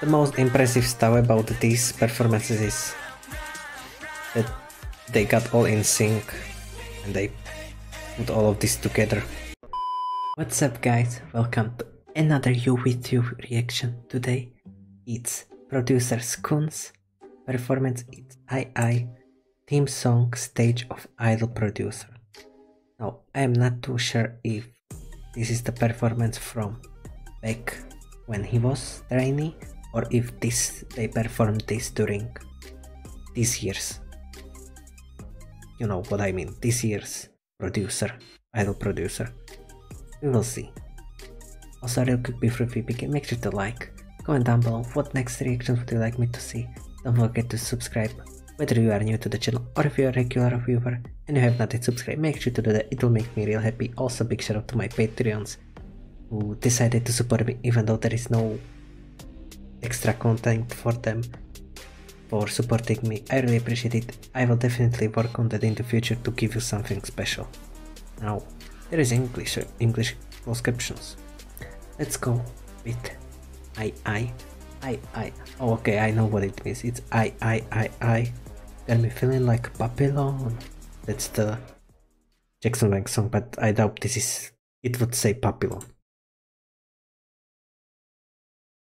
The most impressive stuff about these performances is that they got all in sync and they put all of this together. What's up guys, welcome to another Youth With You reaction. Today it's producer Skun's performance it's II theme song stage of Idol producer. Now I am not too sure if this is the performance from back when he was trainee or if this they performed this during this year's you know what I mean, this year's producer, idol producer. We will see. Also real quick before we begin, make sure to like, comment down below what next reactions would you like me to see. Don't forget to subscribe, whether you are new to the channel or if you are a regular viewer and you have not yet subscribed, make sure to do that, it will make me real happy. Also big shout out to my Patreons who decided to support me even though there is no extra content for them for supporting me. I really appreciate it. I will definitely work on that in the future to give you something special. Now, there is English English closed captions. Let's go with I I I I. Oh, okay, I know what it means. It's I I I I. Got me feeling like Papillon. That's the Jackson Wang song, but I doubt this is. It would say Babylon.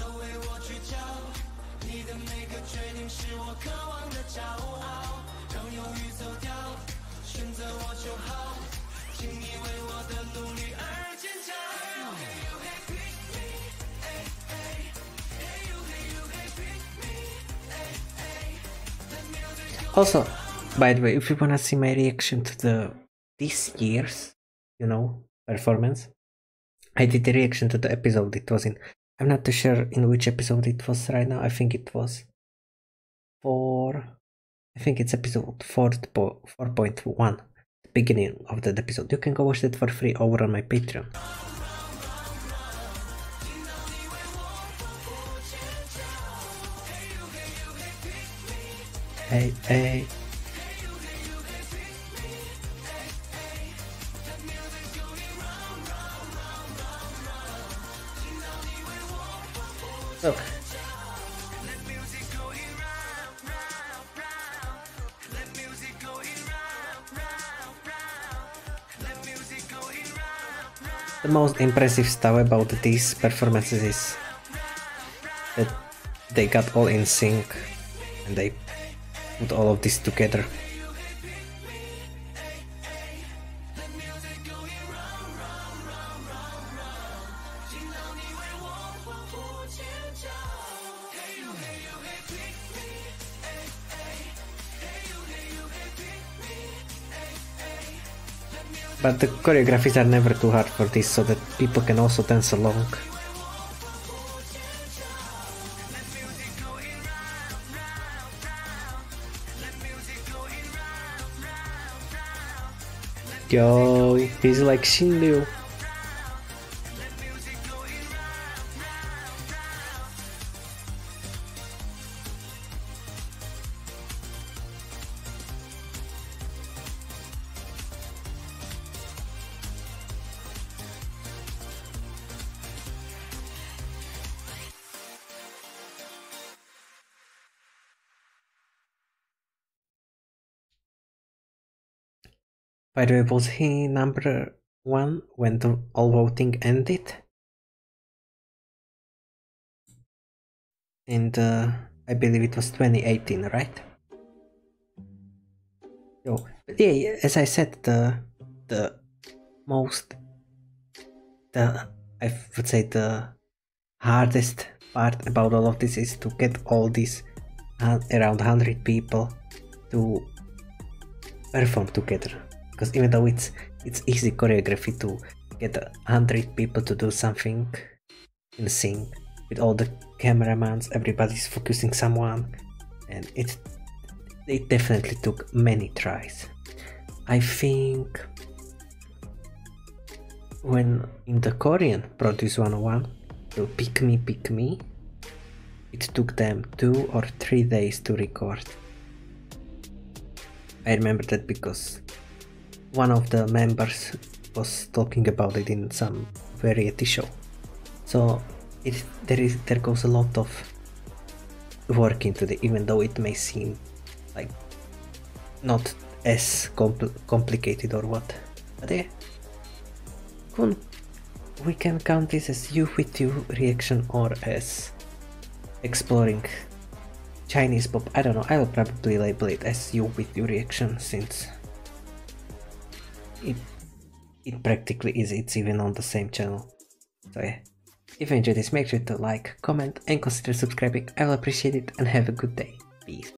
A A Also, by the way, if you wanna see my reaction to the this year's, you know, performance, I did the reaction to the episode it was in. I'm not too sure in which episode it was right now. I think it was four. I think it's episode four four point one, the beginning of that episode. You can go watch that for free over on my Patreon. Hey, hey. The most impressive stuff about these performances is that they got all in sync and they put all of this together. But the choreographies are never too hard for this so that people can also dance along. Yo, he's like Shin Liu. By the way, was he number one when the all voting ended? And uh, I believe it was 2018, right? Yo, but yeah, as I said, the the most the I would say the hardest part about all of this is to get all these uh, around 100 people to perform together because even though it's it's easy choreography to get a hundred people to do something in sync with all the cameramans everybody's focusing someone and it it definitely took many tries. I think when in the korean produce 101 to pick me pick me it took them two or three days to record. I remember that because one of the members was talking about it in some variety show. So it there is there goes a lot of work into it, even though it may seem like not as compl complicated or what. But yeah, Kun, we can count this as Youth With You reaction or as exploring Chinese pop. I don't know. I will probably label it as Youth With You reaction since it it practically is it's even on the same channel. So yeah. If you enjoyed this make sure to like comment and consider subscribing. I will appreciate it and have a good day. Peace